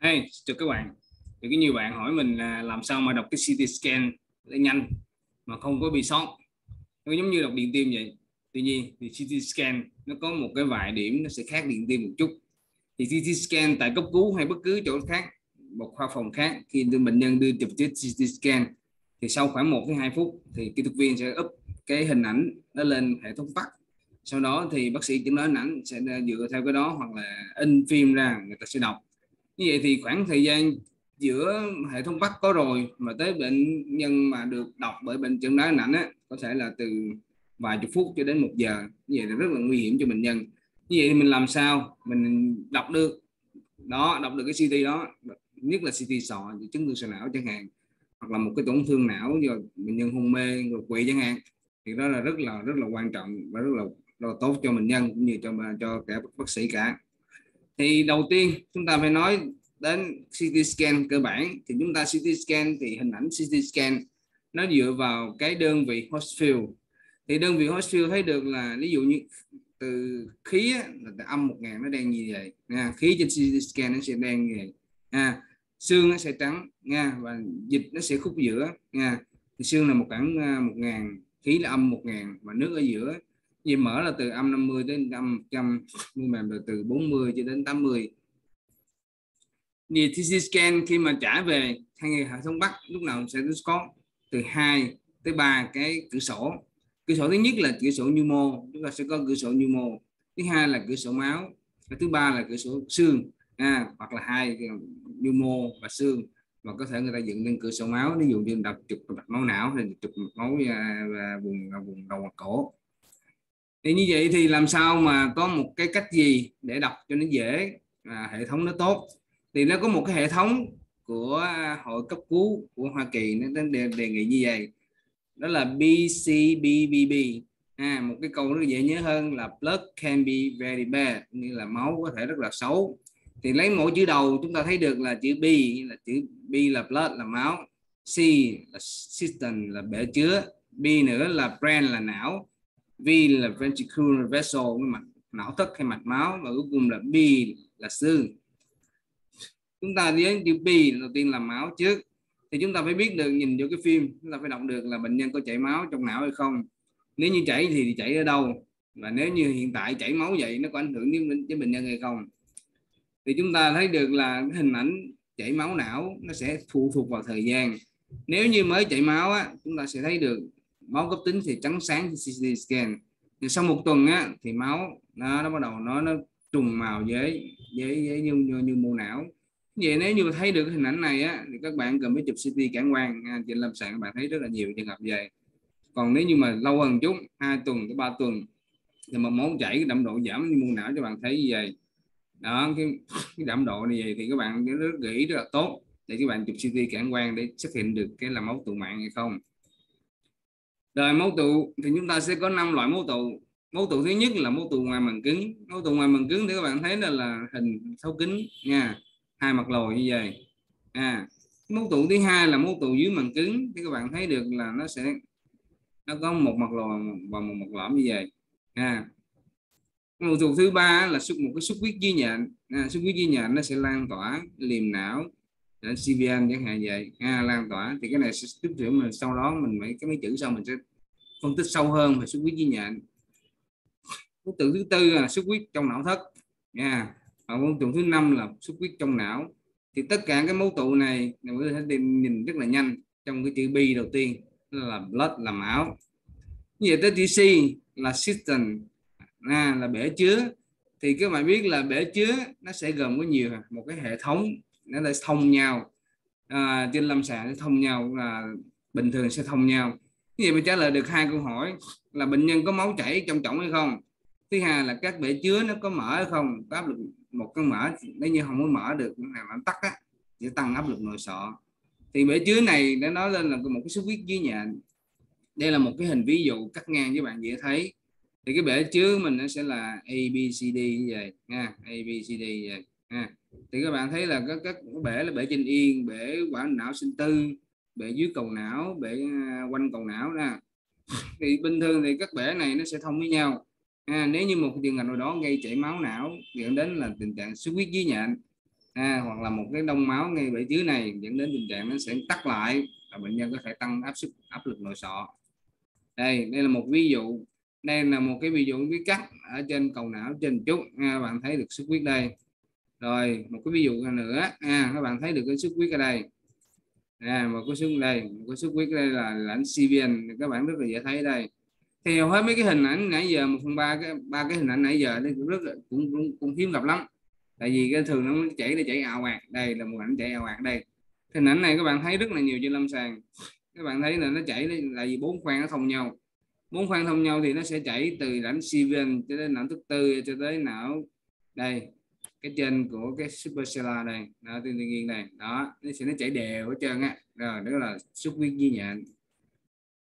Hey, chào các bạn. Thì có nhiều bạn hỏi mình là làm sao mà đọc cái CT scan để nhanh mà không có bị sót. Nó giống như đọc điện tim vậy. Tuy nhiên thì CT scan nó có một cái vài điểm nó sẽ khác điện tim một chút. Thì CT scan tại cấp cứu hay bất cứ chỗ khác, một khoa phòng khác khi bệnh nhân đưa chụp CT scan thì sau khoảng 1 đến 2 phút thì kỹ thuật viên sẽ up cái hình ảnh nó lên hệ thống phát sau đó thì bác sĩ chẩn đoán ảnh sẽ dựa theo cái đó hoặc là in phim ra người ta sẽ đọc như vậy thì khoảng thời gian giữa hệ thống bắc có rồi mà tới bệnh nhân mà được đọc bởi bệnh chẩn đoán ảnh á có thể là từ vài chục phút cho đến một giờ. Như vậy là rất là nguy hiểm cho bệnh nhân. Như vậy thì mình làm sao? Mình đọc được đó đọc được cái CT đó nhất là CT sọ chứng thương sọ não chẳng hạn hoặc là một cái tổn thương não do bệnh nhân hôn mê rồi quỵ chẳng hạn. Thì đó là rất là rất là quan trọng và rất là, rất là tốt cho bệnh nhân cũng như cho cho cả bác sĩ cả thì đầu tiên chúng ta phải nói đến CT scan cơ bản thì chúng ta CT scan thì hình ảnh CT scan nó dựa vào cái đơn vị Hochschild thì đơn vị Hochschild thấy được là ví dụ như từ khí á, là từ âm một ngàn nó đen như vậy nha. khí trên CT scan nó sẽ đen như vậy nha. xương nó sẽ trắng nha và dịch nó sẽ khúc giữa nha thì xương là một khoảng à, một ngàn khí là âm một ngàn và nước ở giữa vì mở là từ âm 50 đến âm 100 nhưng mà từ 40 cho đến 80 thì TC scan khi mà trả về hay hệ thống Bắc lúc nào sẽ có từ 2 tới 3 cái cửa sổ. Cửa sổ thứ nhất là cửa sổ nhu mô chúng ta sẽ có cửa sổ nhu mô thứ hai là cửa sổ máu và thứ ba là cửa sổ xương. À, hoặc là hai nhu mô và xương. Và có thể người ta dựng lên cửa sổ máu ví dụ như đập chụp mạch máu não hay chụp máu à, và, vùng à, vùng đầu cổ thì như vậy thì làm sao mà có một cái cách gì để đọc cho nó dễ à, hệ thống nó tốt? Thì nó có một cái hệ thống của à, hội cấp cứu của Hoa Kỳ nó đề, đề nghị như vậy. Đó là BCBBB à, một cái câu rất dễ nhớ hơn là blood can be very bad như là máu có thể rất là xấu. Thì lấy mỗi chữ đầu chúng ta thấy được là chữ B là chữ B là blood là máu. C là system là bể chứa. B nữa là brain là não. V là ventricular vessel với mạch não thất hay mạch máu và cuối cùng là B là xương. Chúng ta đến chữ B đầu tiên là máu trước. Thì chúng ta phải biết được nhìn vô cái phim chúng ta phải đọc được là bệnh nhân có chảy máu trong não hay không. Nếu như chảy thì chảy ở đâu? Và nếu như hiện tại chảy máu vậy nó có ảnh hưởng đến, đến bệnh nhân hay không? Thì chúng ta thấy được là cái hình ảnh chảy máu não nó sẽ phụ thuộc vào thời gian. Nếu như mới chảy máu á, chúng ta sẽ thấy được máu cấp tính thì trắng sáng CT scan. Nhưng sau một tuần á, thì máu nó, nó bắt đầu nó nó trùng màu với với với như như, như mô não. Vậy nếu như thấy được hình ảnh này á thì các bạn cần phải chụp CT cản quang à, trên lâm sàng các bạn thấy rất là nhiều trường hợp vậy. Còn nếu như mà lâu hơn chút hai tuần tới ba tuần thì mà máu chảy đậm độ giảm như mô não cho bạn thấy như vậy. Đó cái, cái đậm độ như vậy thì các bạn rất nghĩ rất là tốt để các bạn chụp CT cản quang để xác định được cái là máu tụ mạng hay không rồi mô tụ thì chúng ta sẽ có năm loại mô tụ mô tụ thứ nhất là mô tụ ngoài màng cứng mô tụ ngoài màng cứng thì các bạn thấy là là hình thấu kính nha. Hai mặt lồi như vậy. À mô tụ thứ hai là mô tụ dưới màng cứng thì các bạn thấy được là nó sẽ nó có một mặt lồi và một mặt lõm như vậy. À mô tụ thứ ba là xuất một cái xuất huyết dưới nhện. À, xuất huyết dưới nhện nó sẽ lan tỏa liềm não à, đến CVN chẳng hạn vậy. À, lan tỏa thì cái này sẽ tiếp theo mình sau đó mình mấy cái mấy chữ sau mình sẽ phân tích sâu hơn về xuất huyết dưới nhện. Máu tụ thứ tư là xuất huyết trong não thất. Nha. Và mô tụ thứ năm là xuất huyết trong não. Thì tất cả cái mẫu tụ này mình có thể nhìn rất là nhanh trong cái chữ B đầu tiên là blood là máu như vậy tới chữ C là system. À, là bể chứa. Thì các bạn biết là bể chứa nó sẽ gồm có nhiều một cái hệ thống nó lại thông nhau. À, trên lâm sàng thông nhau là bình thường sẽ thông nhau như vậy mình trả lời được hai câu hỏi là bệnh nhân có máu chảy trong trọng hay không? Thứ hai là các bể chứa nó có mở hay không? Có áp lực một cái mở nếu như không muốn mở được là nó tắt á sẽ tăng áp lực nội sọ. Thì bể chứa này nó nói lên là một cái xuất huyết dưới nhện đây là một cái hình ví dụ cắt ngang với bạn dễ thấy. Thì cái bể chứa mình nó sẽ là A, B, C, D, như vậy nha A, B, C, D, như vậy nha thì các bạn thấy là các các bể là bể trên yên, bể quả não sinh tư bể dưới cầu não bể à, quanh cầu não nè thì bình thường thì các bể này nó sẽ thông với nhau. À, nếu như một trường hợp nào đó gây chảy máu não dẫn đến là tình trạng xuất huyết dưới nhện à, hoặc là một cái đông máu ngay bể dưới này dẫn đến tình trạng nó sẽ tắt lại và bệnh nhân có thể tăng áp suất áp lực nội sọ. Đây đây là một ví dụ. Đây là một cái ví dụ viết cắt ở trên cầu não trên chút. À, bạn thấy được xuất huyết đây. Rồi một cái ví dụ nữa. À, các bạn thấy được cái xuất huyết ở đây à, một cái xuống đây một cái xuất huyết đây là lãnh CVN các bạn rất là dễ thấy đây. Thì hết mấy cái hình ảnh nãy giờ một phần ba cái ba cái hình ảnh nãy giờ đây cũng rất là, cũng, cũng cũng hiếm gặp lắm. Tại vì cái thường nó chảy là chảy ảo ạt. Đây là một ảnh chảy ảo ạt đây. Hình ảnh này các bạn thấy rất là nhiều trên lâm sàng. Các bạn thấy là nó chảy là vì bốn khoang nó thông nhau. Bốn khoang thông nhau thì nó sẽ chảy từ lãnh CVN cho đến não thứ tư cho tới não. Đây cái trên của cái supercellular này, đó tự nhiên này đó nó sẽ nó chảy đều hết trơn á. Rồi đó là xuất huyết di nhện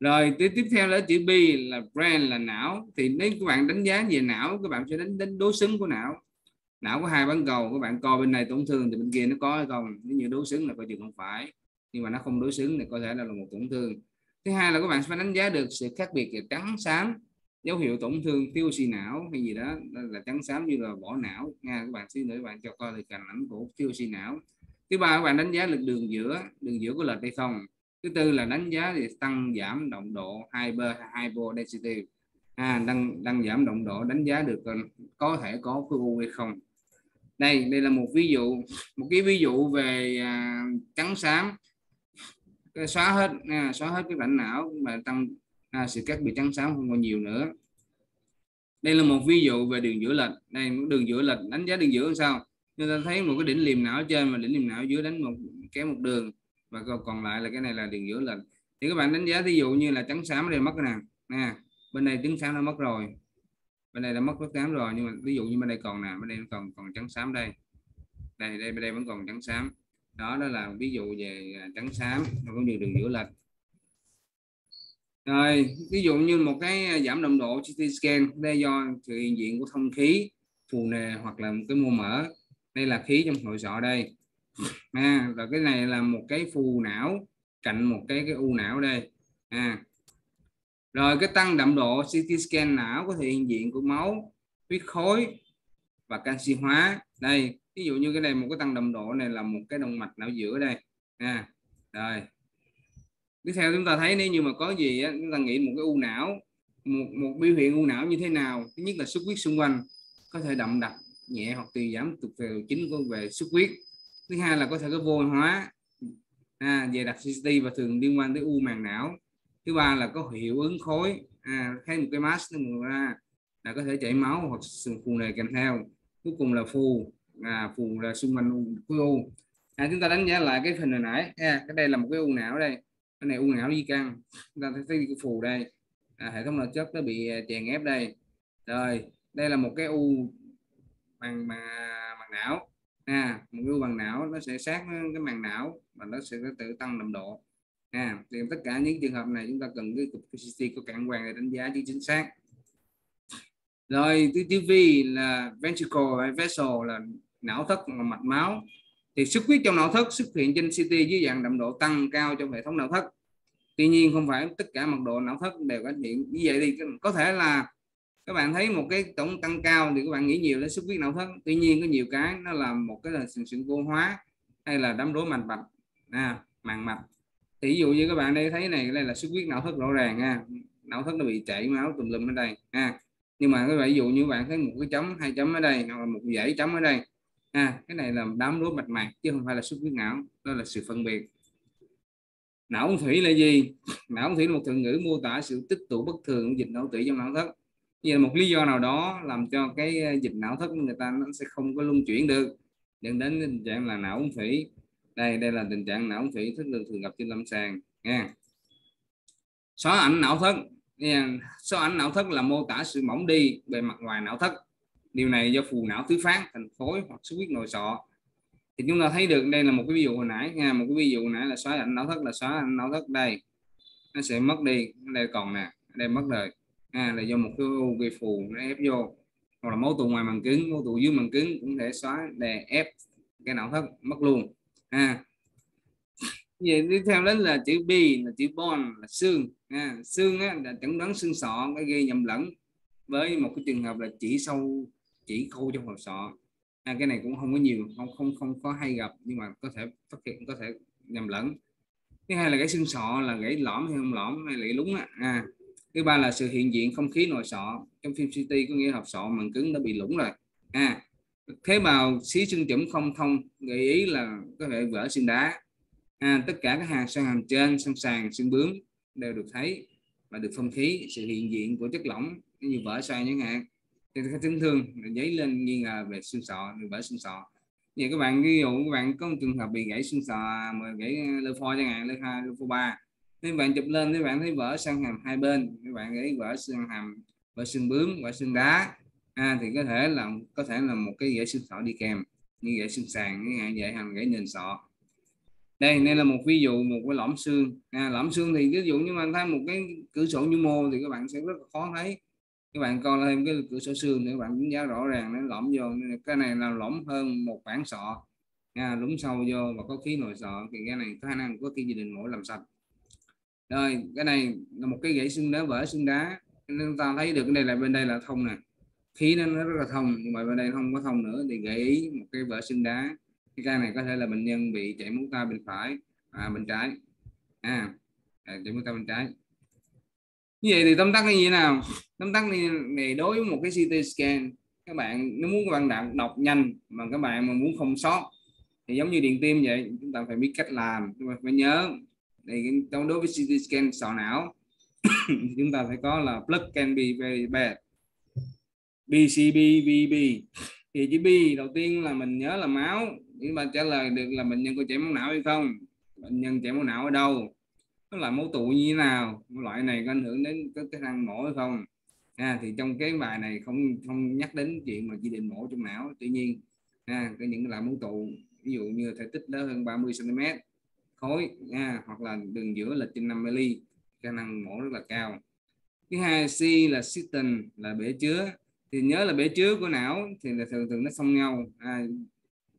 rồi tiếp tiếp theo là chữ B là brain là não. Thì nếu các bạn đánh giá về não các bạn sẽ đánh đánh đối xứng của não. Não có hai bán cầu các bạn coi bên này tổn thương thì bên kia nó có hay không? Nếu như đối xứng là coi chừng không phải. Nhưng mà nó không đối xứng thì có thể là một tổn thương. Thứ hai là các bạn phải đánh giá được sự khác biệt về trắng xám dấu hiệu tổn thương tiêu suy não hay gì đó là trắng xám như là bỏ não. Nha các bạn xin lỗi bạn cho coi thì hình ảnh của tiêu suy não. Thứ ba các bạn đánh giá lực đường giữa đường giữa có lệch hay không. Thứ tư là đánh giá thì tăng giảm động độ hyper hypo density. À, đang đang giảm động độ đánh giá được ờ, có thể có khối u hay không. Đây đây là một ví dụ một cái ví dụ về à, trắng xám. Xóa hết à, xóa hết cái rãnh não mà tăng à, sự cắt bị trắng xám không còn nhiều nữa. Đây là một ví dụ về đường giữa lệch. Đây đường giữa lệch đánh giá đường giữa làm sao? Chúng ta thấy một cái đỉnh liềm não trên và đỉnh liềm não dưới đánh một kéo một đường. Và còn lại là cái này là đường giữa lệch. Thì các bạn đánh giá ví dụ như là trắng xám đây mất nè nè bên đây trắng xám nó mất rồi. Bên đây đã mất trắng xám rồi nhưng mà ví dụ như bên đây còn nè bên đây còn còn trắng xám đây. Đây đây bên đây vẫn còn trắng xám. Đó đó là ví dụ về à, trắng xám cũng như đường giữa lệch rồi ví dụ như một cái à, giảm động độ CT scan đây do sự hiện diện của thông khí phù nề hoặc là một cái mô mỡ. Đây là khí trong nội sọ đây. À, rồi cái này là một cái phù não cạnh một cái cái u não đây. À rồi cái tăng đậm độ CT scan não có thể hiện diện của máu huyết khối và canxi hóa. Đây ví dụ như cái này một cái tăng đậm độ này là một cái động mạch não giữa đây. À, rồi tiếp theo chúng ta thấy nếu như mà có gì á, chúng ta nghĩ một cái u não một một biểu hiện u não như thế nào thứ nhất là xuất huyết xung quanh có thể đậm đặc nhẹ hoặc tùy giảm tục về chính của về xuất huyết. Thứ hai là có thể có vô hóa à, về đặc CT và thường liên quan tới u màng não. Thứ ba là có hiệu ứng khối à, thấy một cái mask nó ra là có thể chảy máu hoặc sừng phù nề kèm theo. Cuối cùng là phù à, phù là xung quanh khối u. À, chúng ta đánh giá lại cái phần hồi nãy. À, cái đây là một cái u não đây cái này u não di căn. Chúng ta thấy cái phù đây. À, hệ thống nội chất nó bị à, chèn ép đây. Rồi đây là một cái u bằng bằng, bằng não. À, một cái u bằng não nó sẽ sát cái màng não và nó sẽ tự tăng nồng độ. À, thì tất cả những trường hợp này chúng ta cần cái cục CT có cản quang để đánh giá chứ chính xác. Rồi thứ tư V là ventricle vessel là não thất là mạch máu thì xuất huyết trong não thất xuất hiện trên CT dưới dạng đậm độ tăng cao trong hệ thống não thất. Tuy nhiên không phải tất cả mật độ não thất đều có hiện như vậy thì có thể là các bạn thấy một cái tổng tăng cao thì các bạn nghĩ nhiều đến xuất huyết não thất. Tuy nhiên có nhiều cái nó là một cái là sự, sự vô hóa hay là đám rối mạch mạch à, màng mạch. Thì ví dụ như các bạn đây thấy này đây là xuất huyết não thất rõ ràng ha não thất nó bị chảy máu tùm lum ở đây ha nhưng mà các bạn ví dụ như bạn thấy một cái chấm hai chấm ở đây hoặc là một dãy chấm ở đây à cái này là đám rối mạch mạc chứ không phải là xuất huyết não, đó là sự phân biệt. Não ung thủy là gì? Não ung thủy là một thuật ngữ mô tả sự tích tụ bất thường của dịch não tủy trong não thất. Như là một lý do nào đó làm cho cái ờ, dịch não thất của người ta nó sẽ không có luân chuyển được. Dẫn đến tình trạng là não ung thủy. Đây đây là tình trạng não ung thủy thức thường thường gặp trên lâm sàng, nha. Xóa ảnh não thất, nha. xóa ảnh não thất là mô tả sự mỏng đi bề mặt ngoài não thất điều này do phù não thứ phát thành khối hoặc xuất huyết nội sọ. Thì chúng ta thấy được đây là một cái ví dụ hồi nãy nha một cái ví dụ hồi nãy là xóa ảnh não thất là xóa ảnh não thất đây. Nó sẽ mất đi đây còn nè đây mất rồi à, là do một cái u gây phù nó ép vô. Hoặc là máu tụ ngoài màng cứng máu tụ dưới màng cứng cũng thể xóa đè ép cái não thất mất luôn. À. Vậy tiếp theo đến là chữ B là chữ bone là xương. À, xương á, là chẩn đoán xương sọ cái gây nhầm lẫn với một cái trường hợp là chỉ sâu chỉ khâu trong hộp sọ à, cái này cũng không có nhiều không không không có hay gặp nhưng mà có thể phát hiện có thể nhầm lẫn. Thứ hai là gãy xương sọ là gãy lõm hay không lõm hay là gãy lúng á. À, thứ ba là sự hiện diện không khí nội sọ. Trong phim CT có nghĩa hộp sọ màng cứng đã bị lủng rồi. À thế bào xí xương chủng không thông gợi ý là có thể vỡ xương đá. À, tất cả các hàng xương hàm trên xương sàn xương bướm đều được thấy và được thông khí sự hiện diện của chất lỏng như vỡ xoay chẳng hạn chấn thương dấy lên nghi ngờ về xương sọ vỡ xương sọ. Vậy các bạn ví dụ các bạn có một trường hợp bị gãy xương sọ mà gãy ờ, lơ pho chẳng hạn lơ hai lơ pho ba. Nếu bạn chụp lên nếu bạn thấy vỡ sang hàm hai bên các bạn gãy vỡ xương hàm vỡ xương bướm vỡ xương đá. À, thì có thể là có thể là một cái gãy xương sọ đi kèm như gãy xương sàn như hạn gãy hàm gãy nền sọ. Đây đây là một ví dụ một cái lõm xương. À, lõm xương thì ví dụ như mà thấy một cái cửa sổ nhu mô thì các bạn sẽ rất là khó thấy các bạn coi thêm cái cửa sổ xương để các bạn đánh giá rõ ràng nó lõm vô cái này là lõm hơn một bản sọ. Nha lúng sâu vô và có khí nội sọ thì cái này có khả năng có khi gia đình mổ làm sạch. Rồi cái này là một cái gãy xương đá vỡ xương đá. Nên ta thấy được cái này là bên đây là thông nè. Khí nó, nó rất là thông nhưng mà bên đây không có thông nữa thì gợi ý một cái vỡ xương đá. Cái ca này có thể là bệnh nhân bị chảy máu ta bên phải à, bên trái. À, à chảy máu ta bên trái như vậy thì tâm tắc là như thế nào? Tâm tắc này đối với một cái CT scan các bạn nếu muốn các bạn đọc, đọc nhanh mà các bạn mà muốn không sót thì giống như điện tim vậy chúng ta phải biết cách làm. Chúng ta phải nhớ thì đối với CT scan sọ não chúng ta phải có là plug can be very bad. BCB VB thì chữ B đầu tiên là mình nhớ là máu. Nhưng mà trả lời được là bệnh nhân có chảy máu não hay không? Bệnh nhân chảy máu não ở đâu? Nó là máu tụ như thế nào? Loại này có ảnh hưởng đến cái, khả năng mổ hay không? À, thì trong cái bài này không không nhắc đến chuyện mà chỉ định mổ trong não. Tuy nhiên à, cái những loại máu tụ ví dụ như thể tích lớn hơn 30 cm khối à, hoặc là đường giữa là trên 5 mm khả năng mổ rất là cao. Thứ hai C là system là bể chứa. Thì nhớ là bể chứa của não thì là thường thường nó song nhau. À,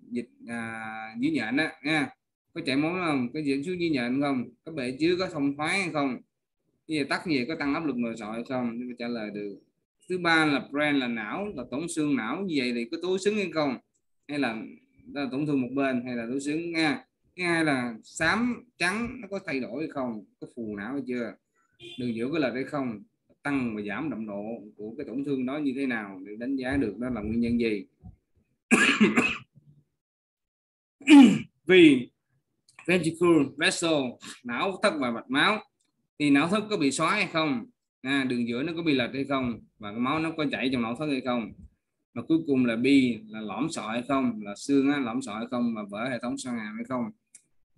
dịch à, dưới nhện á nha có chảy máu không có diễn xuất như nhện không? Có bể chứa có thông thoáng hay không? Như vậy tắc gì có tăng áp lực nội sọ hay không? Mà trả lời được. Thứ ba là brain là não là tổn xương não. Như vậy thì có túi xứng hay không? Hay là, là tổn thương một bên hay là túi xứng? Nha thứ hai là xám trắng nó có thay đổi hay không? Có phù não hay chưa? Đường giữa có lệch hay không? Tăng và giảm động độ của cái tổn thương đó như thế nào để đánh giá được đó là nguyên nhân gì? Vì ventricle vessel não thất và mạch máu. Thì não thất có bị xóa hay không? À, đường giữa nó có bị lệch hay không? Và cái máu nó có chảy trong não thất hay không? Và cuối cùng là bi là lõm sọ hay không? Là xương á, lõm sọ hay không? Và vỡ hệ thống xoang hàm hay không?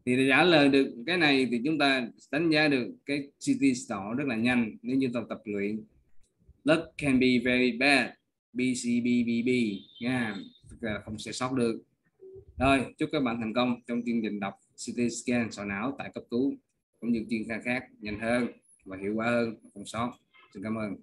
Thì để trả lời được cái này thì chúng ta đánh giá được cái CT sọ rất là nhanh nếu như ta tập luyện. Luck can be very bad. BCBBB nha yeah. không sẽ sót được. Rồi chúc các bạn thành công trong chương trình đọc CT scan sọ não tại cấp cứu, cũng như chuyên khoa khác nhanh hơn và hiệu quả hơn, không sót. Xin cảm ơn.